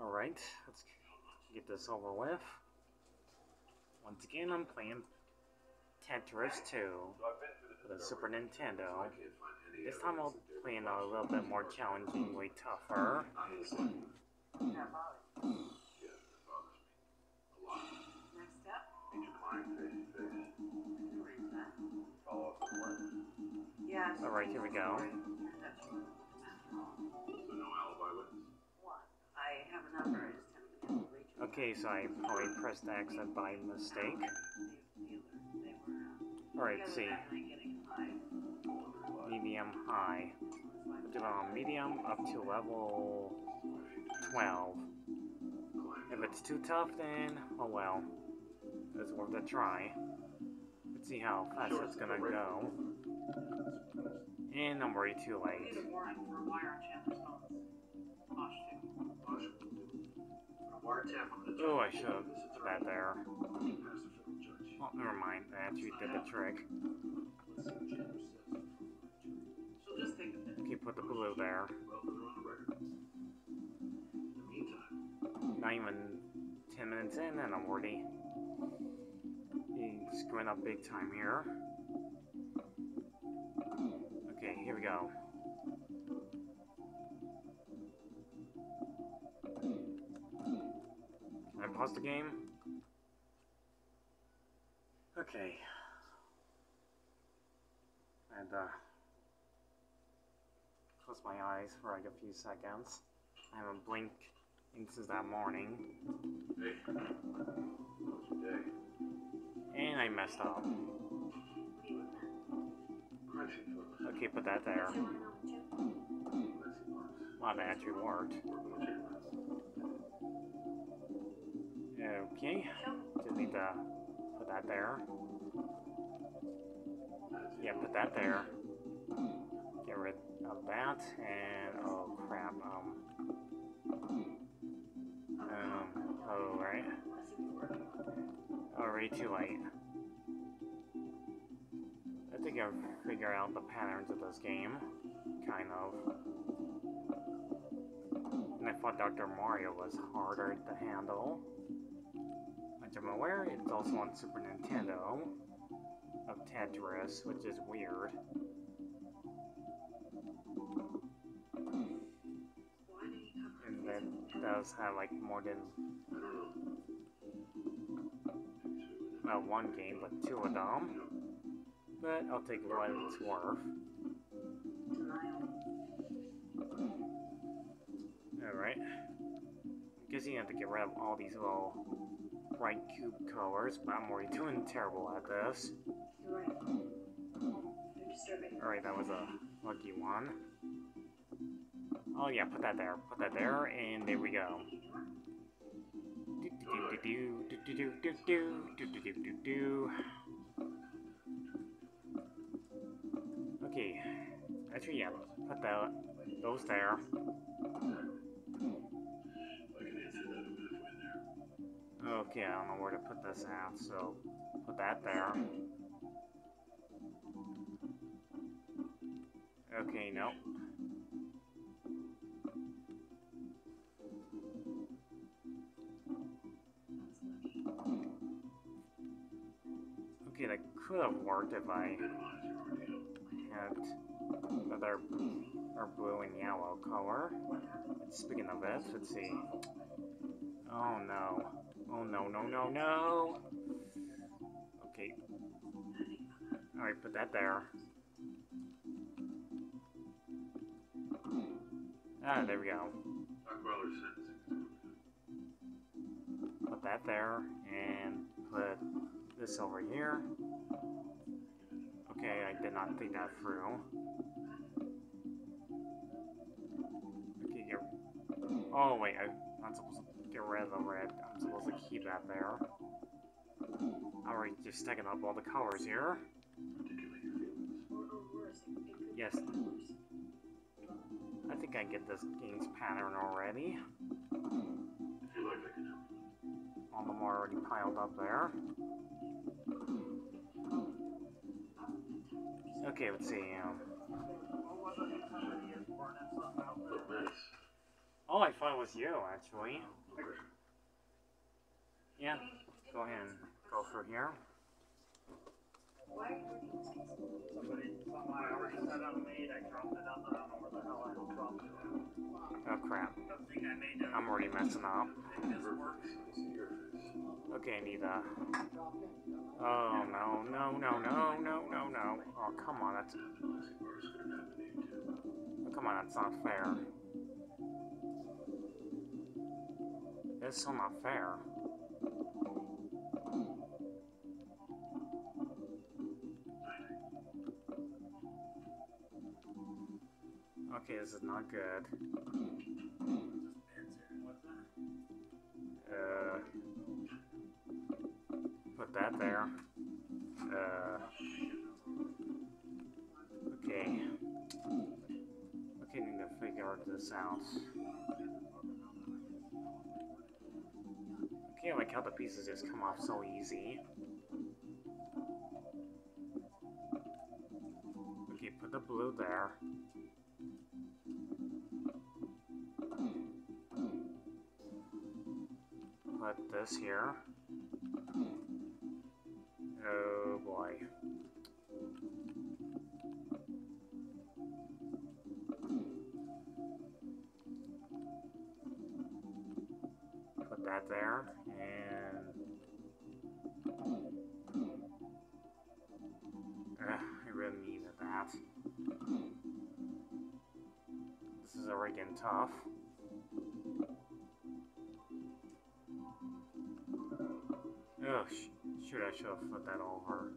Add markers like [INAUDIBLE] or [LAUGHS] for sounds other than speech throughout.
Alright, let's get this over with. Once again, I'm playing Tetris 2 for the Super Nintendo. This time I'll play in a little bit more challenging, way tougher. Alright, here we go. That's one. I have a number, I just haven't been able to reach it. Okay, so I probably pressed exit by mistake. The dealer, they were, uh, Alright, see. that night getting high. Medium, high. Put it medium up to level 12. If it's too tough, then oh well. It's worth a try. Let's see how fast it's gonna go. And I'm already too late. Oh, I should have put that there. Oh, never mind. That actually did the trick. She'll just think of it. Okay, put the blue there. Not even 10 minutes in, and I'm already he's screwing up big time here. Okay, here we go. Pause the game? Okay. And, uh, close my eyes for like a few seconds. I haven't blinked since that morning. And I messed up. Okay, put that there. Wow, that actually worked. Okay, just need to put that there. Yeah, put that there. Get rid of that, and oh crap, um, um, oh right, already too late. I think I've figured out the patterns of this game, kind of. And I thought Dr. Mario was harder to handle. Which I'm aware it's also on Super Nintendo of Tetris, which is weird. And then does have like more than not one game, but two of them. But I'll take what it's worth. Alright. I'm guessing you have to get rid of all these little bright cube colors, but I'm already doing terrible at this. Alright, that was a lucky one. Oh yeah, put that there. Put that there, and there we go. Do do do do. Okay, actually yeah, put the those there. Okay, I don't know where to put this at, so put that there. Okay, no. Okay, that could have worked if I had another or blue and yellow color. Speaking of this, let's see. Oh no. Oh no, no, no, no! Okay. Alright, put that there. Ah, there we go. Put that there, and put this over here. Okay, I did not think that through. Okay, here. Oh, wait, I'm not supposed to get rid of the red. I'm supposed to keep that there. Alright, just stacking up all the colors here. Yes. I think I get this game's pattern already. All of them are already piled up there. Okay, let's see. Um, Oh, I thought it was you, actually. Yeah, go ahead and go through here. I I I I. Oh crap, I I'm already messing up. it just works. Okay, Nita. Oh no, no, no, no, no, no, no. Oh, come on, that's. Oh, come on, that's not fair. It's so not fair. Okay, this is not good. Uh, put that there. Uh, okay. Okay, need to figure this out. I like how the pieces just come off so easy. Okay, put the blue there. Put this here. Oh boy. Put that there, is getting tough. Oh, sh should I should have put that over?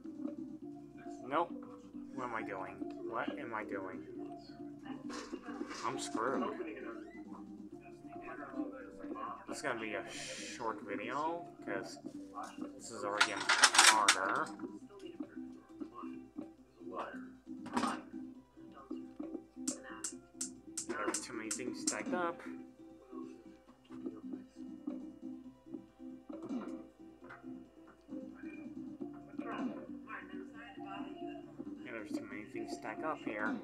Nope. What am I doing? What am I doing? I'm screwed. This is gonna be a short video because this is already getting harder. Up. Yeah, there's too many things stacked up here.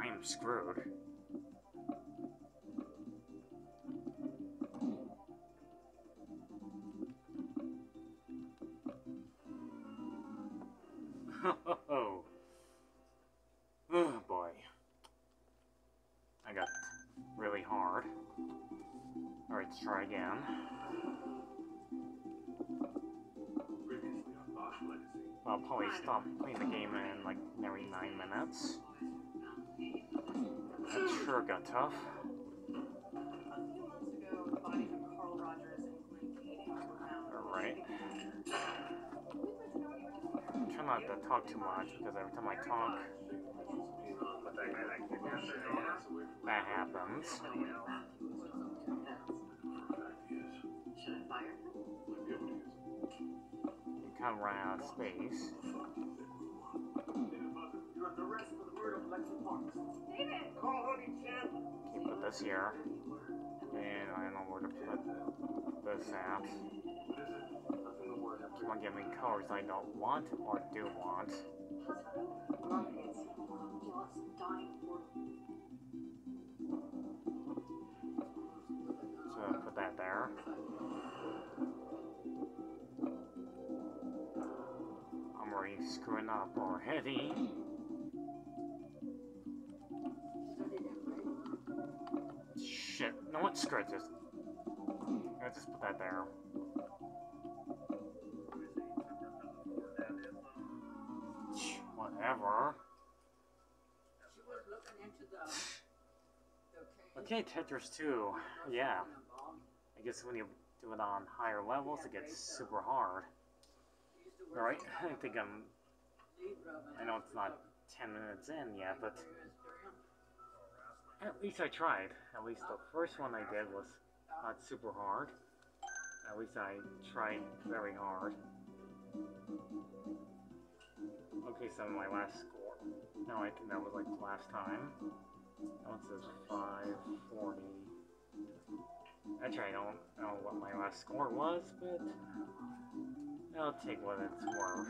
I am screwed. Really hard. Alright, let's try again. I'll probably stop playing the game in like every nine minutes. That sure got tough. Alright. Try not to talk too much because every time I talk, that happens. You of run out of space. Okay, put this here. And I don't know where to put this at. Keep on giving me colors I don't want or do want. So I put that there. I'm already screwing up already. Shit, no one screw this. I'll just put that there. Whatever. Okay, Tetris 2. Yeah. I guess when you do it on higher levels, it gets super hard. Alright, [LAUGHS] I think I'm. I know it's not 10 minutes in yet, but. At least I tried. At least the first one I did was not super hard. At least I tried very hard. Okay, so my last score. No, I think that was like the last time. That one says 540. Actually, I don't know what my last score was, but I'll take what it's worth.